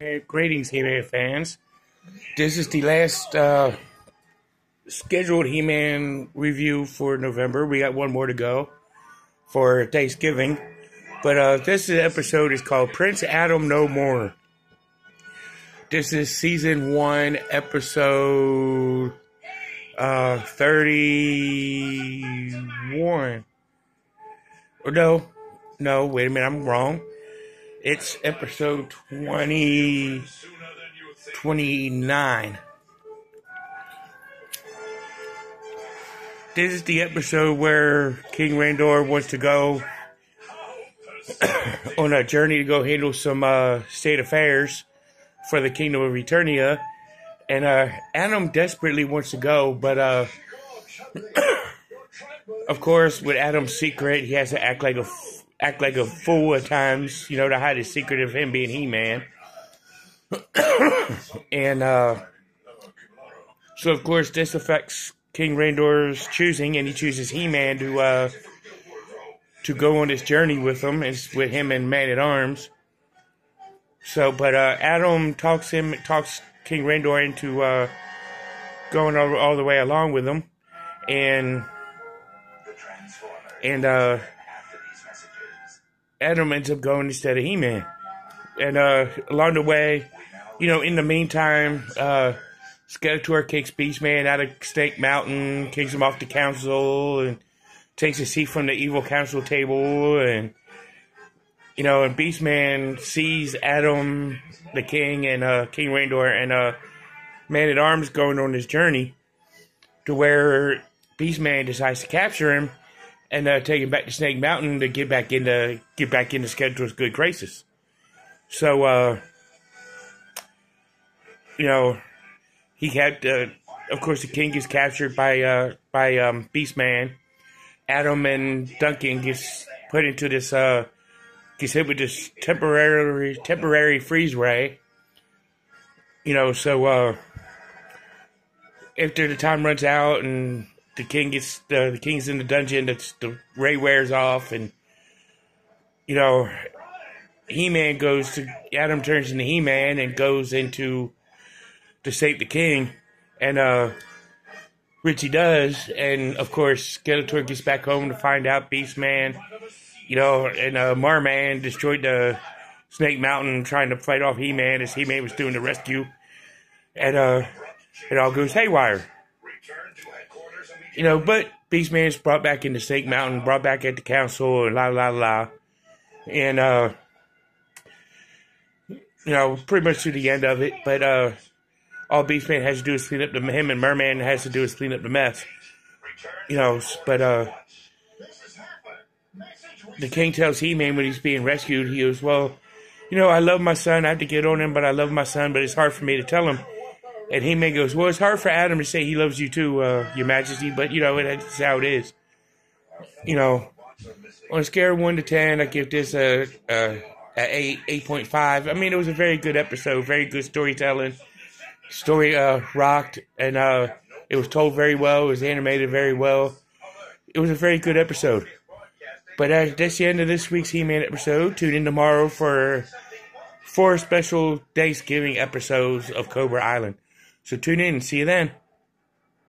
Hey, Greetings, He-Man fans. This is the last uh, scheduled He-Man review for November. We got one more to go for Thanksgiving, but uh, this episode is called Prince Adam No More. This is season one, episode uh, thirty-one. Or no, no, wait a minute, I'm wrong. It's episode 20, 29. This is the episode where King Randor wants to go on a journey to go handle some uh, state affairs for the Kingdom of Eternia. And uh, Adam desperately wants to go, but uh, of course, with Adam's secret, he has to act like a act like a fool at times, you know, to hide his secret of him being He Man. and uh, so, of course, this affects King Randor's choosing, and he chooses He Man to uh, to go on this journey with him. It's with him and Man at Arms. So, but uh, Adam talks him talks King Randor into uh, going all, all the way along with him, and and uh, Adam ends up going instead of He Man. And uh, along the way, you know, in the meantime, uh, Skeletor kicks Beastman out of Snake Mountain, kicks him off the council, and takes a seat from the evil council table. And, you know, and Beastman sees Adam, the king, and uh, King Randor, and uh, Man at Arms going on this journey to where Beastman decides to capture him and uh, take him back to Snake Mountain to get back into get back into Skeletor's good graces. So, uh, you know, he had, uh, of course, the king gets captured by uh, by um, Beastman. Adam and Duncan gets put into this uh, gets hit with this temporary temporary freeze ray. You know, so uh, after the time runs out and the king gets the, the king's in the dungeon. That's the ray wears off, and you know, He Man goes to Adam turns into He Man and goes into to save the king, and uh, which he does, and of course Skeletor gets back home to find out Beast Man, you know, and uh, Merman destroyed the Snake Mountain trying to fight off He Man as He Man was doing the rescue, and uh, it all goes haywire. You know, but Beastman's brought back into Snake Mountain, brought back at the council, and la la la. And, uh, you know, pretty much to the end of it. But, uh, all Beastman has to do is clean up the, him and Merman has to do is clean up the mess. You know, but, uh, the king tells He-Man when he's being rescued, he goes, well, you know, I love my son. I have to get on him, but I love my son, but it's hard for me to tell him and He Man goes, Well, it's hard for Adam to say he loves you too, uh, Your Majesty, but you know, that's how it is. You know, on a scale of 1 to 10, I give this a, a, a 8, 8.5. I mean, it was a very good episode, very good storytelling. Story uh, rocked, and uh, it was told very well, it was animated very well. It was a very good episode. But uh, that's the end of this week's He Man episode. Tune in tomorrow for four special Thanksgiving episodes of Cobra Island. So tune in and see you then.